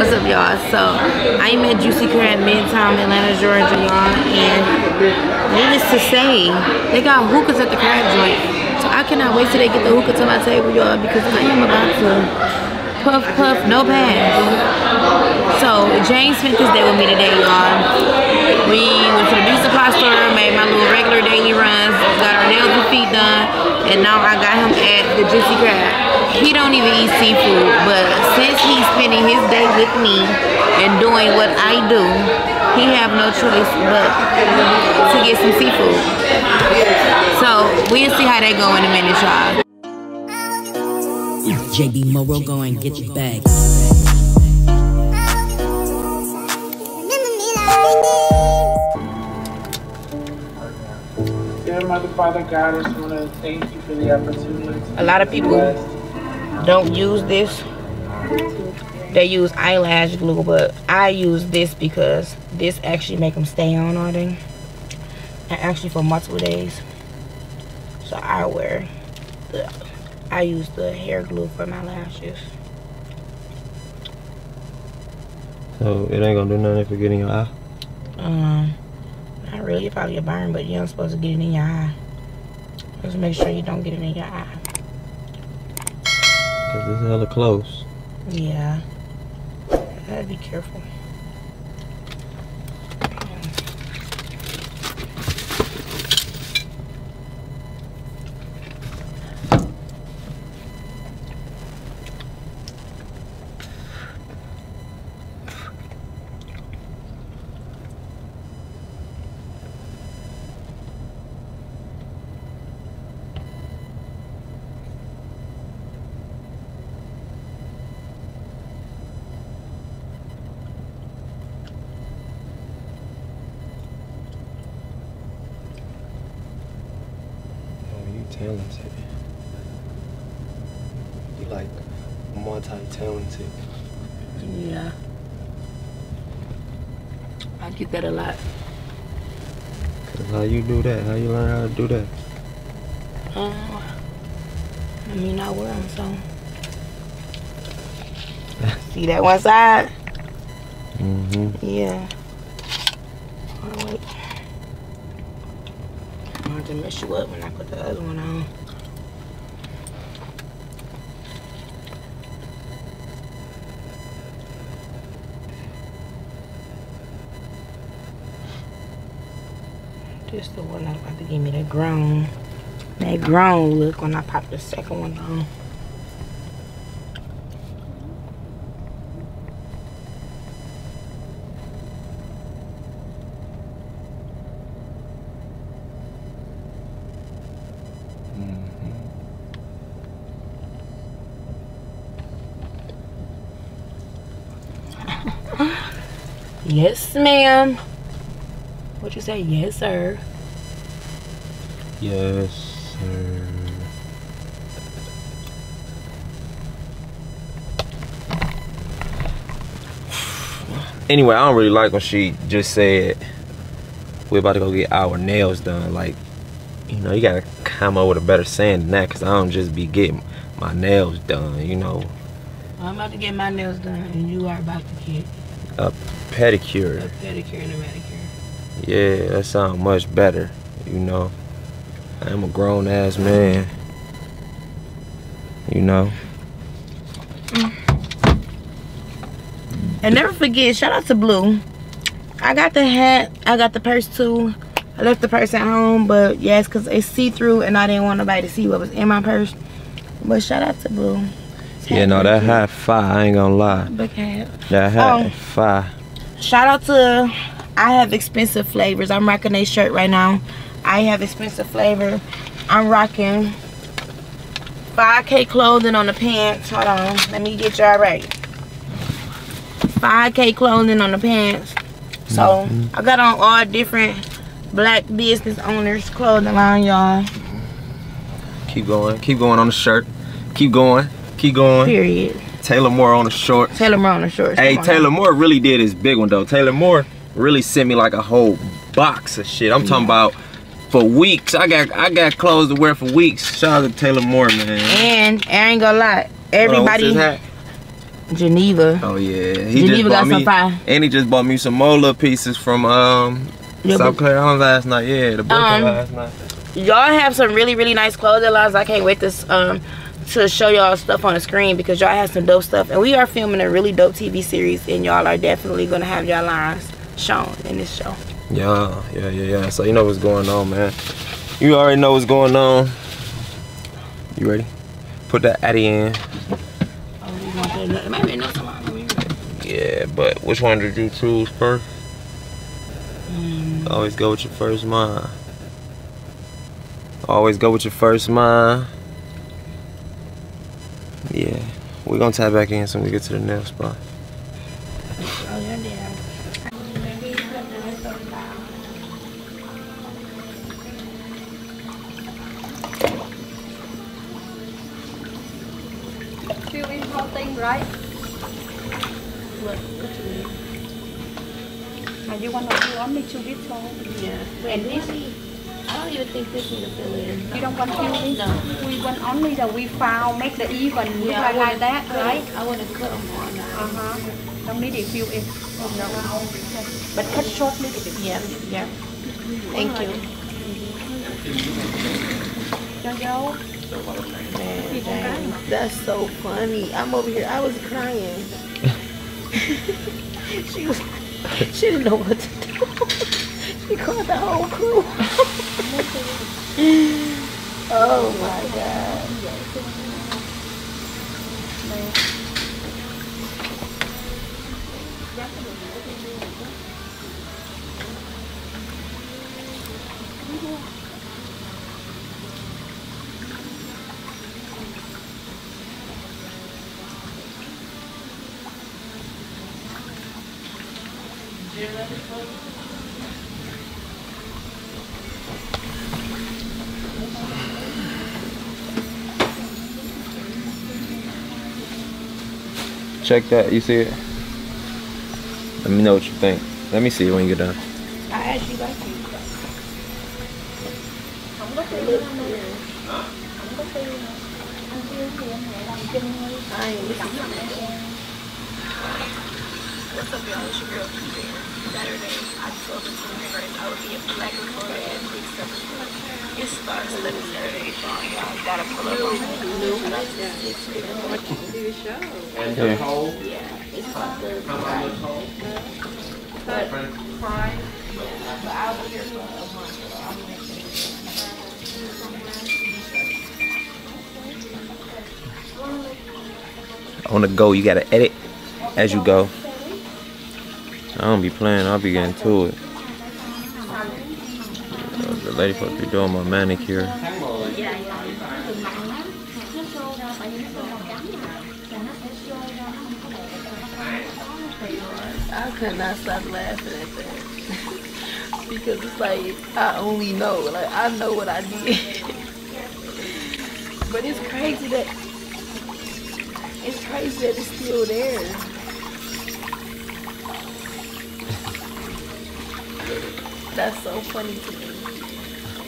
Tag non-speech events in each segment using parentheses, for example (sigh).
What's up, y'all? So, I am at Juicy Crab Midtown, Atlanta, Georgia, y'all. And needless to say, they got hookahs at the crab joint. So, I cannot wait till they get the hookah to my table, y'all, because I am about to puff, puff, no pass. So, James spent this day with me today, y'all. We went to the beauty supply store, made my little regular daily runs, nails and feet done, and now I got him at the Juicy Crab he don't even eat seafood, but since he's spending his day with me and doing what I do, he have no choice but to get some seafood. So we'll see how they go in a minute, y'all. JB Morrow, go and get your bag. Dear Mother, Father, God, I just want to thank you for the opportunity. A lot of people don't use this. They use eyelash glue but I use this because this actually make them stay on all day. And actually for multiple days. So I wear the I use the hair glue for my lashes. So it ain't gonna do nothing if it get in your eye? Um not really probably a burn but you're not supposed to get it in your eye just make sure you don't get it in your eye Cause it's hella close. Yeah. I Gotta be careful. Talented. You like multi-talented. Yeah. I get that a lot. Cause how you do that? How you learn how to do that? Um, I mean, I wear them, so. (laughs) See that one side? Mm-hmm. Yeah. Oh, wait to mess you up when I put the other one on. This the one that's about to give me that grown, that grown look when I pop the second one on. Yes, ma'am. What you say? Yes, sir. Yes, sir. Anyway, I don't really like when she just said we're about to go get our nails done. Like, you know, you gotta come up with a better saying than that, cause I don't just be getting my nails done. You know. I'm about to get my nails done, and you are about to get a pedicure. A pedicure and a manicure. Yeah, that sounds much better, you know. I'm a grown ass man. You know. Mm. And never forget, shout out to Blue. I got the hat, I got the purse too. I left the purse at home, but yes, because it's see-through and I didn't want nobody to see what was in my purse. But shout out to Blue. Yeah, no, that hat five. I ain't gonna lie. Big. That hat um, fire. Shout out to I have expensive flavors. I'm rocking a shirt right now. I have expensive flavor. I'm rocking 5K clothing on the pants. Hold on. Let me get y'all right. 5K clothing on the pants. So mm -hmm. I got on all different black business owners clothing line, y'all. Keep going. Keep going on the shirt. Keep going. Keep going. Period. Taylor Moore on the shorts. Taylor Moore on the shorts. Hey, Taylor Moore really did his big one though. Taylor Moore really sent me like a whole box of shit. I'm yeah. talking about for weeks. I got I got clothes to wear for weeks. Shout out to Taylor Moore, man. And I ain't gonna lie, everybody. Geneva. Oh yeah, he Geneva just got bought some me, fire. and he just bought me some little pieces from um Yeah, South Carolina last night. Yeah, the birthday Um, last night. Y'all have some really really nice clothing lines. I can't wait to um to show y'all stuff on the screen because y'all have some dope stuff, and we are filming a really dope TV series, and y'all are definitely gonna have y'all lines shown in this show. Yeah, yeah, yeah, yeah. So you know what's going on, man. You already know what's going on. You ready? Put that Addy in. Oh, you want that? It might be another one. Let me read. Yeah, but which one did you choose first? Mm. Always go with your first mind. Always go with your first mind. Yeah, we're gonna tie back in so we get to the nail spot. Oh, you're there. Fill in whole thing, right? And you want to do only two bits or Yeah. Wait, this Don't even think this need to fill in. you don't want fill in? No. We want only the we found, make the even, Yeah, like, I like that, right? I want to cut them on. Uh-huh. Don't need it fill in. But cut short little bit. Yeah, yeah. Thank you. Cho dấu. Man, dang, that's so funny. I'm over here. I was crying. (laughs) she was. She didn't know what to do. (laughs) she called the whole crew. (laughs) (laughs) oh my god. check that? You see it? Let me know what you think. Let me see it when you get done. I actually like. I'm looking at. I'm looking at. I'm What's up, y'all? It's your girl, Keith. Saturday, I I be Black you start to look dirty. You gotta pull up on. Do show. And the? Yeah. It's the But Yeah. But I here for a month. On the go, you gotta edit as you go. I don't be playing, I'll be getting to it. The lady supposed to be doing my manicure. I could not stop laughing at that. (laughs) because it's like, I only know. Like, I know what I did. (laughs) but it's crazy that, it's crazy that it's still there. (laughs) That's so funny to me.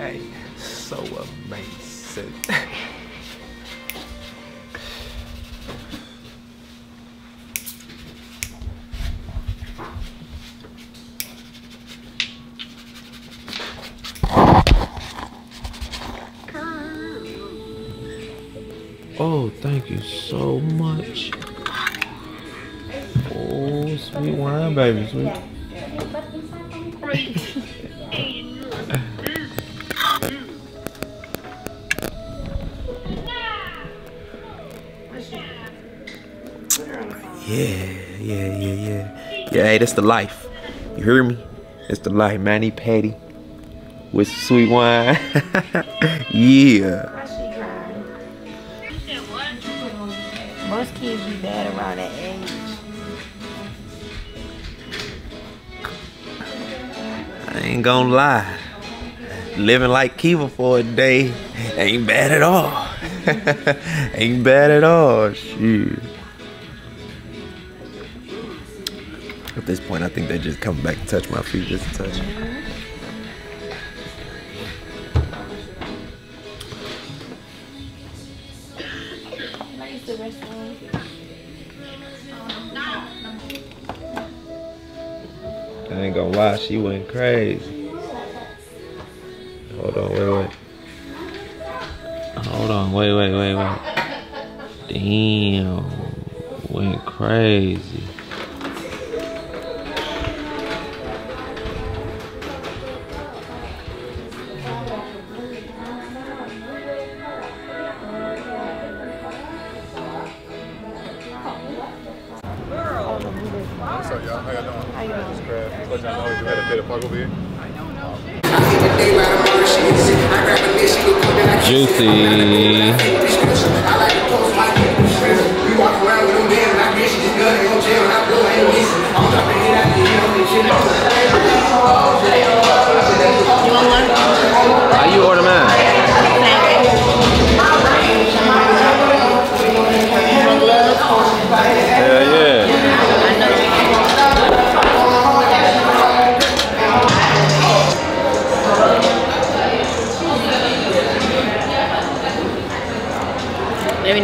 Hey, so amazing. Oh, thank you so much. Oh, sweet wine, baby, sweet. Hey, that's the life. You hear me? It's the life, mani-pedi with sweet wine. (laughs) yeah. Most kids be bad around that age. I ain't gonna lie. Living like Keiva for a day ain't bad at all. (laughs) ain't bad at all. Shit. This point, I think they just come back and touch my feet just to touch. I ain't gonna lie, she went crazy. Hold on, wait, wait. Hold on, wait, wait, wait, wait. Damn, went crazy. How y'all doing? How you doing? Just Crab. Let y'all know you had a bit of fuck over. Juicy.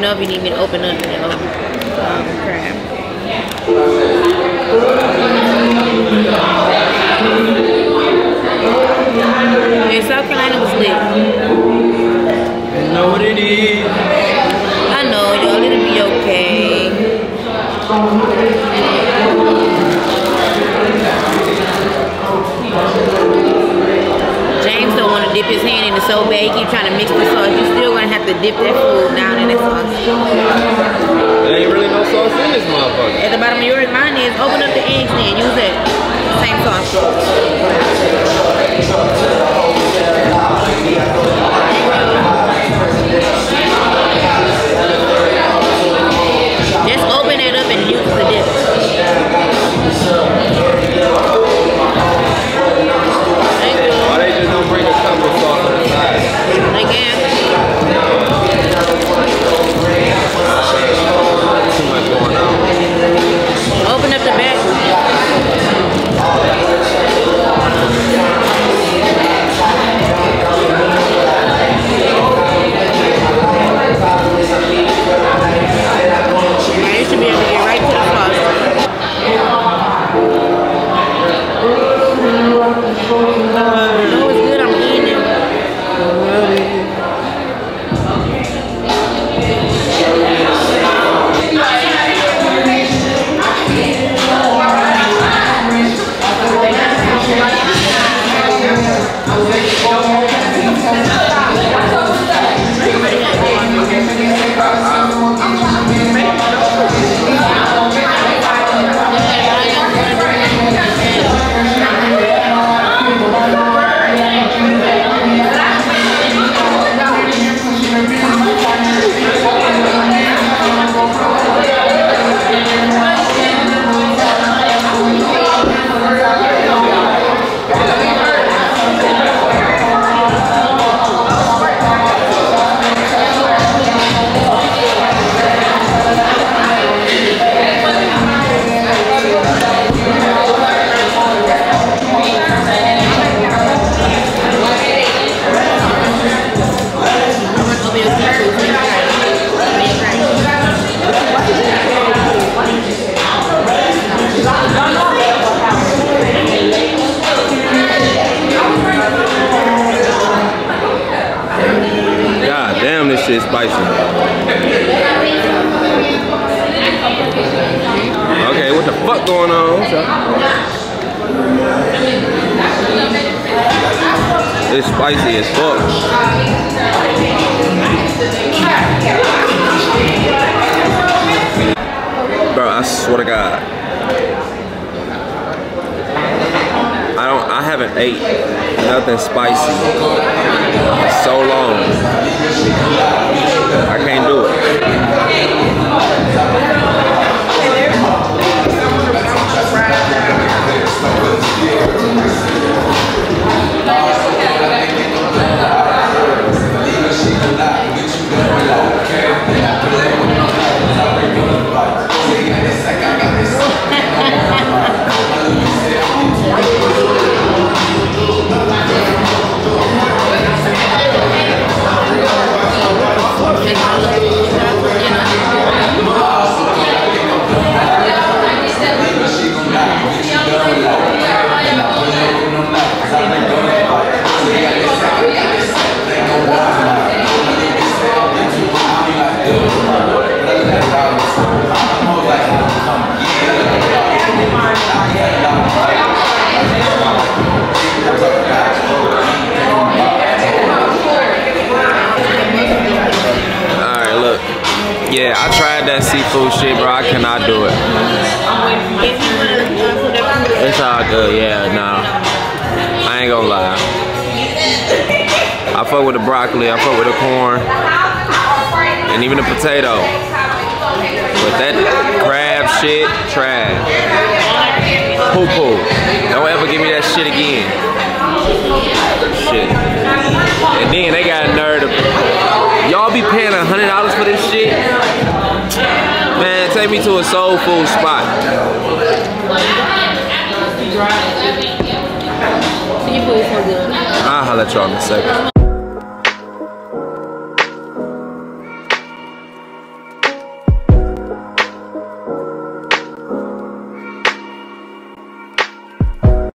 Know if you need me to open up the um, South Carolina was lit. You know what it is. Dip his hand in it so bad. Keep trying to mix the sauce. You're still gonna have to dip that food down in that sauce. There ain't really no sauce in this motherfucker. At the bottom of yours, mine is open up the eggs then. Use that. Same sauce. Just open it up and use the dip. I swear to God. I don't I haven't ate nothing spicy so long. I can't do it. Yeah, I tried that seafood shit, bro. I cannot do it. It's all good, yeah, nah. I ain't gonna lie. I fuck with the broccoli, I fuck with the corn, and even the potato. But that crab shit, trash. Poo poo. Don't ever give me that shit again. Shit. And then they got me to a soul food spot. Seafood is so good. I'll holler at y'all in a second.